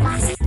Bye.